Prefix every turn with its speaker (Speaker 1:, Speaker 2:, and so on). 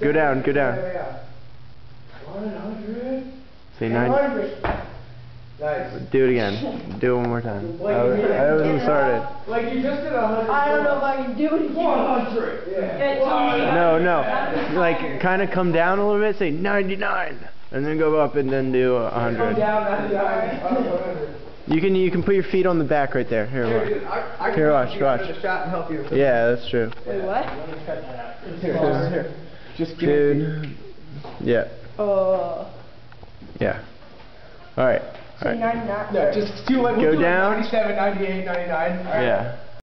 Speaker 1: Go down, go down.
Speaker 2: One hundred.
Speaker 1: Say nine.
Speaker 2: Nice.
Speaker 1: Do it again. Do it one more time.
Speaker 2: Like
Speaker 1: I, I
Speaker 2: it.
Speaker 1: wasn't started.
Speaker 2: Like you just did a hundred.
Speaker 3: I don't know if I can do it again.
Speaker 2: One hundred. Yeah.
Speaker 1: No, no. Like, kind of come down a little bit. Say 99, and then go up and then do a 100.
Speaker 2: down, ninety-nine, up one hundred.
Speaker 1: You can you can put your feet on the back right there. Here,
Speaker 2: Here,
Speaker 1: watch.
Speaker 2: I, I can
Speaker 1: Here, watch, watch.
Speaker 2: after the shot and help you.
Speaker 1: Yeah, that's true.
Speaker 3: Wait, what?
Speaker 2: Here, here, here. Just give me.
Speaker 1: Dude. Yeah.
Speaker 3: Uh,
Speaker 1: Yeah. All right. All
Speaker 3: say
Speaker 1: right.
Speaker 3: 99.
Speaker 2: No, just do like
Speaker 1: Go
Speaker 2: we'll do like
Speaker 1: down.
Speaker 2: 97, 98, 99. All right.
Speaker 1: Yeah.